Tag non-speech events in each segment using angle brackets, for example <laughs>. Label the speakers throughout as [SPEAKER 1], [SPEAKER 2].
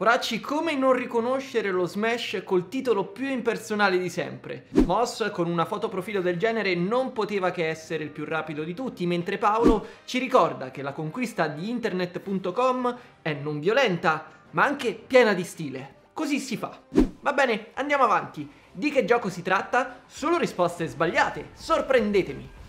[SPEAKER 1] Poracci, come non riconoscere lo Smash col titolo più impersonale di sempre? Moss, con una foto profilo del genere, non poteva che essere il più rapido di tutti, mentre Paolo ci ricorda che la conquista di internet.com è non violenta, ma anche piena di stile. Così si fa. Va bene, andiamo avanti. Di che gioco si tratta? Solo risposte sbagliate. Sorprendetemi.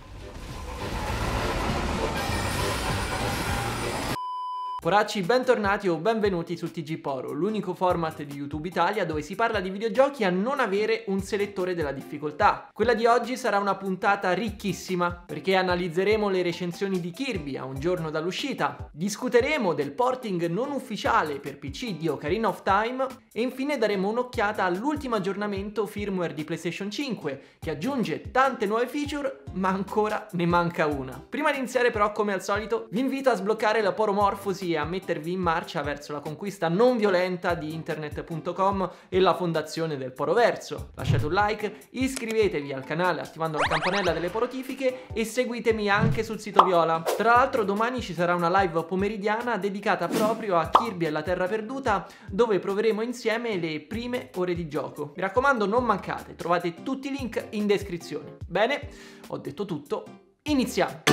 [SPEAKER 1] Poracci, bentornati o benvenuti su TG Poro, l'unico format di YouTube Italia dove si parla di videogiochi a non avere un selettore della difficoltà. Quella di oggi sarà una puntata ricchissima perché analizzeremo le recensioni di Kirby a un giorno dall'uscita, discuteremo del porting non ufficiale per PC di Ocarina of Time e infine daremo un'occhiata all'ultimo aggiornamento firmware di PlayStation 5 che aggiunge tante nuove feature ma ancora ne manca una. Prima di iniziare però come al solito vi invito a sbloccare la poromorfosi a mettervi in marcia verso la conquista non violenta di internet.com e la fondazione del Poroverso. Lasciate un like, iscrivetevi al canale attivando la campanella delle porotifiche e seguitemi anche sul sito Viola. Tra l'altro domani ci sarà una live pomeridiana dedicata proprio a Kirby e la Terra Perduta dove proveremo insieme le prime ore di gioco. Mi raccomando non mancate, trovate tutti i link in descrizione. Bene, ho detto tutto, iniziamo!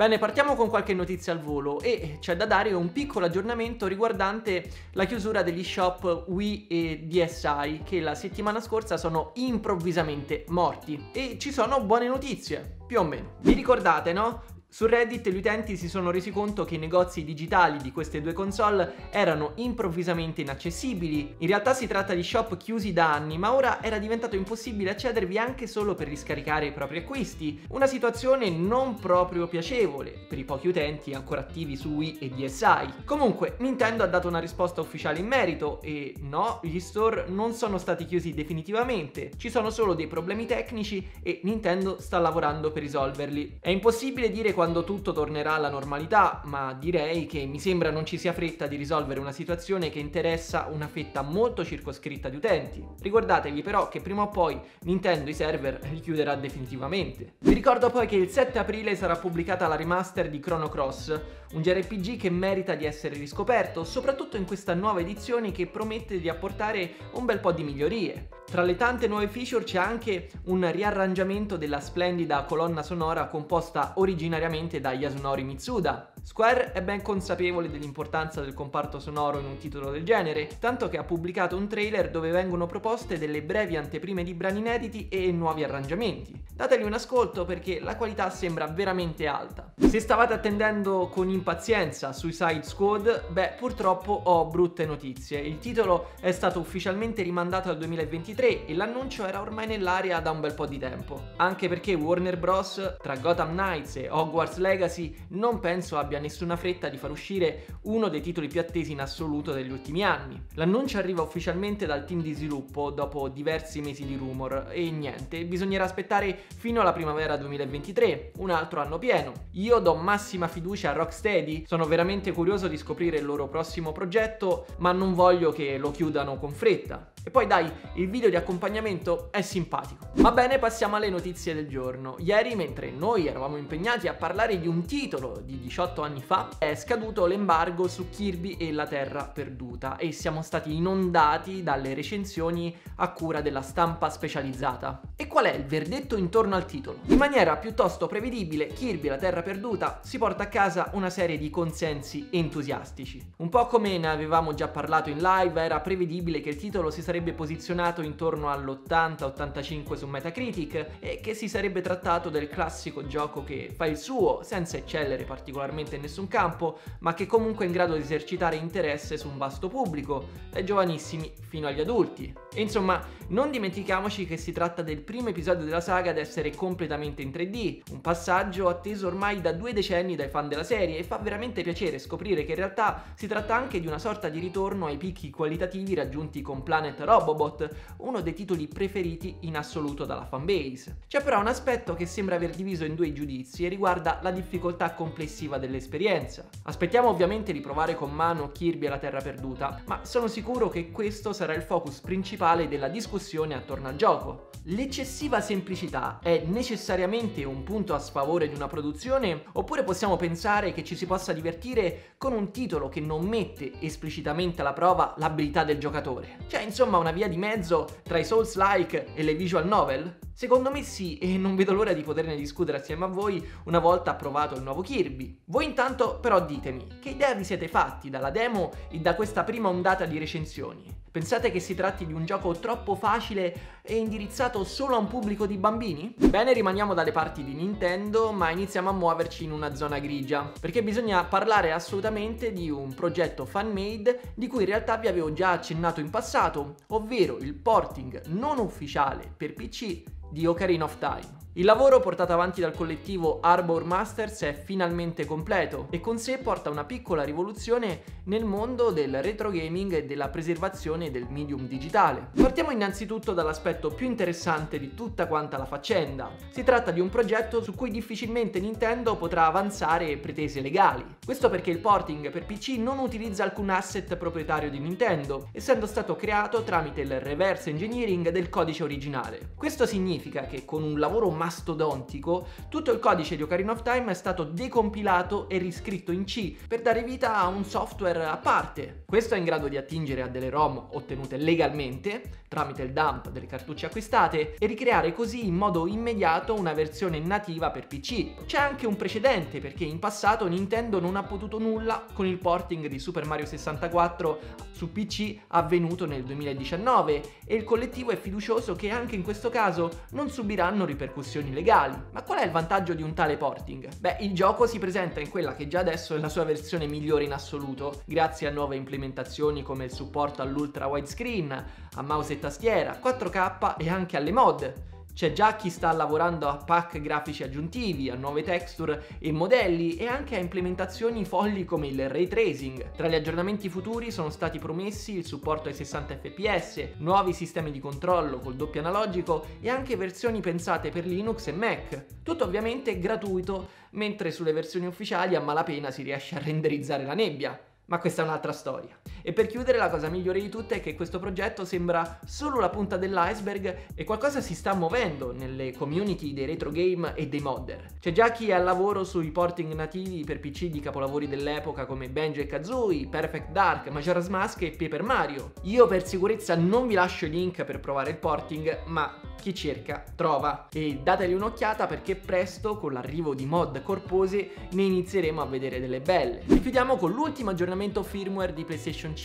[SPEAKER 1] Bene, partiamo con qualche notizia al volo e c'è da dare un piccolo aggiornamento riguardante la chiusura degli shop Wii e DSi che la settimana scorsa sono improvvisamente morti e ci sono buone notizie, più o meno. Vi ricordate, no? Su Reddit gli utenti si sono resi conto che i negozi digitali di queste due console erano improvvisamente inaccessibili. In realtà si tratta di shop chiusi da anni, ma ora era diventato impossibile accedervi anche solo per riscaricare i propri acquisti. Una situazione non proprio piacevole per i pochi utenti ancora attivi su Wii e DSi. Comunque, Nintendo ha dato una risposta ufficiale in merito e no, gli store non sono stati chiusi definitivamente. Ci sono solo dei problemi tecnici e Nintendo sta lavorando per risolverli. È impossibile dire quando tutto tornerà alla normalità, ma direi che mi sembra non ci sia fretta di risolvere una situazione che interessa una fetta molto circoscritta di utenti. Ricordatevi però che prima o poi Nintendo i server <laughs> li chiuderà definitivamente. Vi ricordo poi che il 7 aprile sarà pubblicata la remaster di Chrono Cross, un JRPG che merita di essere riscoperto, soprattutto in questa nuova edizione che promette di apportare un bel po' di migliorie. Tra le tante nuove feature c'è anche un riarrangiamento della splendida colonna sonora composta originariamente da Yasunori Mitsuda. Square è ben consapevole dell'importanza del comparto sonoro in un titolo del genere, tanto che ha pubblicato un trailer dove vengono proposte delle brevi anteprime di brani inediti e nuovi arrangiamenti. Dateli un ascolto perché la qualità sembra veramente alta. Se stavate attendendo con impazienza Suicide Squad, beh purtroppo ho brutte notizie. Il titolo è stato ufficialmente rimandato al 2023 3 e l'annuncio era ormai nell'aria da un bel po' di tempo. Anche perché Warner Bros. tra Gotham Knights e Hogwarts Legacy non penso abbia nessuna fretta di far uscire uno dei titoli più attesi in assoluto degli ultimi anni. L'annuncio arriva ufficialmente dal team di sviluppo dopo diversi mesi di rumor e niente, bisognerà aspettare fino alla primavera 2023, un altro anno pieno. Io do massima fiducia a Rocksteady, sono veramente curioso di scoprire il loro prossimo progetto, ma non voglio che lo chiudano con fretta. E poi dai, il video di accompagnamento è simpatico. Va bene, passiamo alle notizie del giorno. Ieri, mentre noi eravamo impegnati a parlare di un titolo di 18 anni fa, è scaduto l'embargo su Kirby e la Terra Perduta e siamo stati inondati dalle recensioni a cura della stampa specializzata. Qual è il verdetto intorno al titolo? In maniera piuttosto prevedibile, Kirby la Terra Perduta si porta a casa una serie di consensi entusiastici. Un po' come ne avevamo già parlato in live, era prevedibile che il titolo si sarebbe posizionato intorno all'80-85 su Metacritic e che si sarebbe trattato del classico gioco che fa il suo senza eccellere particolarmente in nessun campo, ma che comunque è in grado di esercitare interesse su un vasto pubblico, dai giovanissimi fino agli adulti. E insomma, non dimentichiamoci che si tratta del primo episodio della saga ad essere completamente in 3D, un passaggio atteso ormai da due decenni dai fan della serie e fa veramente piacere scoprire che in realtà si tratta anche di una sorta di ritorno ai picchi qualitativi raggiunti con Planet Robobot, uno dei titoli preferiti in assoluto dalla fanbase. C'è però un aspetto che sembra aver diviso in due giudizi e riguarda la difficoltà complessiva dell'esperienza. Aspettiamo ovviamente di provare con mano Kirby e la Terra Perduta, ma sono sicuro che questo sarà il focus principale della discussione attorno al gioco. L'eccessiva semplicità è necessariamente un punto a sfavore di una produzione oppure possiamo pensare che ci si possa divertire con un titolo che non mette esplicitamente alla prova l'abilità del giocatore? C'è insomma una via di mezzo tra i Souls-like e le visual novel? Secondo me sì, e non vedo l'ora di poterne discutere assieme a voi una volta approvato il nuovo Kirby. Voi intanto però ditemi, che idea vi siete fatti dalla demo e da questa prima ondata di recensioni? Pensate che si tratti di un gioco troppo facile e indirizzato solo a un pubblico di bambini? Bene, rimaniamo dalle parti di Nintendo, ma iniziamo a muoverci in una zona grigia, perché bisogna parlare assolutamente di un progetto fan-made di cui in realtà vi avevo già accennato in passato, ovvero il porting non ufficiale per PC di Ocarina of Time. Il lavoro portato avanti dal collettivo Arbor Masters è finalmente completo e con sé porta una piccola rivoluzione nel mondo del retro gaming e della preservazione del medium digitale. Partiamo innanzitutto dall'aspetto più interessante di tutta quanta la faccenda. Si tratta di un progetto su cui difficilmente Nintendo potrà avanzare pretese legali. Questo perché il porting per PC non utilizza alcun asset proprietario di Nintendo, essendo stato creato tramite il reverse engineering del codice originale. Questo significa che con un lavoro mastodontico, tutto il codice di Ocarina of Time è stato decompilato e riscritto in C per dare vita a un software a parte. Questo è in grado di attingere a delle ROM ottenute legalmente tramite il dump delle cartucce acquistate e ricreare così in modo immediato una versione nativa per PC. C'è anche un precedente perché in passato Nintendo non ha potuto nulla con il porting di Super Mario 64 su PC avvenuto nel 2019 e il collettivo è fiducioso che anche in questo caso non subiranno ripercussioni soluzioni legali. Ma qual è il vantaggio di un tale porting? Beh, il gioco si presenta in quella che già adesso è la sua versione migliore in assoluto, grazie a nuove implementazioni come il supporto all'ultra widescreen, a mouse e tastiera, 4K e anche alle mod. C'è già chi sta lavorando a pack grafici aggiuntivi, a nuove texture e modelli e anche a implementazioni folli come il ray tracing. Tra gli aggiornamenti futuri sono stati promessi il supporto ai 60 fps, nuovi sistemi di controllo col doppio analogico e anche versioni pensate per Linux e Mac. Tutto ovviamente gratuito, mentre sulle versioni ufficiali a malapena si riesce a renderizzare la nebbia. Ma questa è un'altra storia. E per chiudere la cosa migliore di tutte è che questo progetto sembra solo la punta dell'iceberg e qualcosa si sta muovendo nelle community dei retro game e dei modder. C'è già chi è al lavoro sui porting nativi per PC di capolavori dell'epoca come Benji e Kazooie, Perfect Dark, Majora's Mask e Paper Mario. Io per sicurezza non vi lascio il link per provare il porting, ma chi cerca trova e dategli un'occhiata perché presto con l'arrivo di mod corposi ne inizieremo a vedere delle belle. E chiudiamo con l'ultimo aggiornamento firmware di PlayStation 5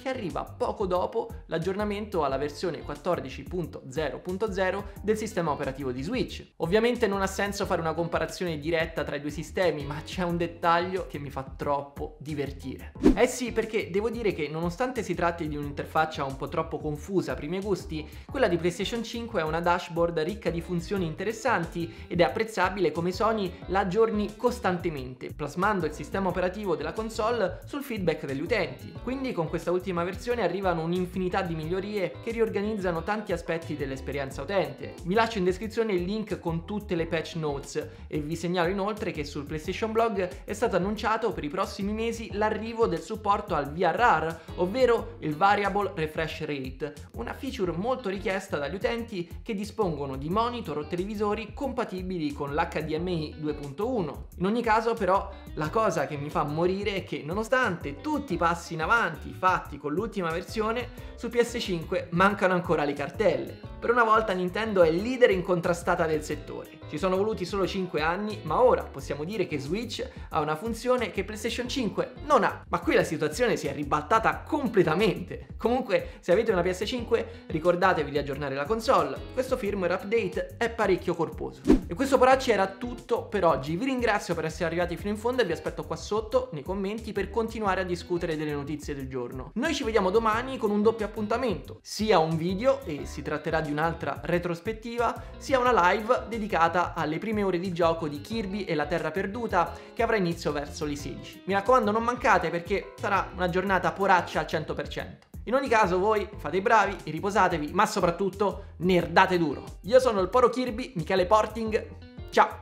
[SPEAKER 1] che arriva poco dopo l'aggiornamento alla versione 14.0.0 del sistema operativo di Switch. Ovviamente non ha senso fare una comparazione diretta tra i due sistemi ma c'è un dettaglio che mi fa troppo divertire. Eh sì perché devo dire che nonostante si tratti di un'interfaccia un po' troppo confusa per i miei gusti, quella di PlayStation 5 è una dashboard ricca di funzioni interessanti ed è apprezzabile come Sony la aggiorni costantemente, plasmando il sistema operativo della console sul feedback degli utenti. Quindi con questa ultima versione arrivano un'infinità di migliorie che riorganizzano tanti aspetti dell'esperienza utente. Vi lascio in descrizione il link con tutte le patch notes e vi segnalo inoltre che sul PlayStation Blog è stato annunciato per i prossimi mesi l'arrivo del supporto al VRR, ovvero il Variable Refresh Rate, una feature molto richiesta dagli utenti che dispongono di monitor o televisori compatibili con l'HDMI 2.1. In ogni caso però la cosa che mi fa morire è che nonostante tutti i passi in avanti fatti con l'ultima versione, su PS5 mancano ancora le cartelle. Per una volta Nintendo è leader incontrastata del settore. Ci sono voluti solo 5 anni, ma ora possiamo dire che Switch ha una funzione che PlayStation 5 non ha. Ma qui la situazione si è ribaltata completamente. Comunque, se avete una PS5, ricordatevi di aggiornare la console. Questo firmware update è parecchio corposo. E questo poracci era tutto per oggi. Vi ringrazio per essere arrivati fino in fondo e vi aspetto qua sotto nei commenti per continuare a discutere delle notizie del giorno. Noi ci vediamo domani con un doppio appuntamento, sia un video e si tratterà di un'altra retrospettiva, sia una live dedicata alle prime ore di gioco di Kirby e la Terra Perduta che avrà inizio verso le 16. Mi raccomando non mancate perché sarà una giornata poraccia al 100%. In ogni caso voi fate i bravi, riposatevi, ma soprattutto nerdate duro. Io sono il Poro Kirby, Michele Porting, ciao!